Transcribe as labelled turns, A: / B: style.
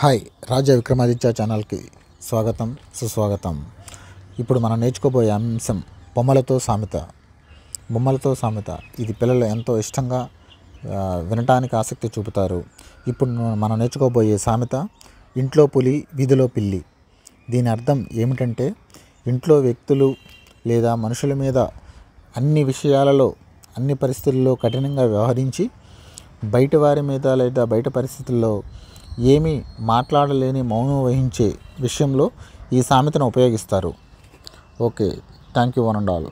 A: Hi రాజా విక్రమాదిత్య ఛానల్కి స్వాగతం సుస్వాగతం. ఇప్పుడు మనం నేర్చుకోబోయే అంశం బొమ్మలతో సామెత. బొమ్మలతో సామెత. ఇది పిల్లలు ఎంతో ఇష్టంగా వినటానికి ఆసక్తి చూపుతారు. ఇప్పుడు మనం నేర్చుకోబోయే సామెత ఇంట్లో పులి వీధిలో పిల్లి. దీని అర్థం ఏమిటంటే ఇంట్లో వ్యక్తులు లేదా మనుషుల మీద అన్ని విషయాలలో అన్ని పరిస్థితుల్లో కఠినంగా వ్యవహరించి బయట వారి మీద లేదా బయట పరిస్థితుల్లో ఏమీ మాట్లాడలేని మౌనం వహించే విషయంలో ఈ సామెతను ఉపయోగిస్తారు. Okay. Thank you one and all.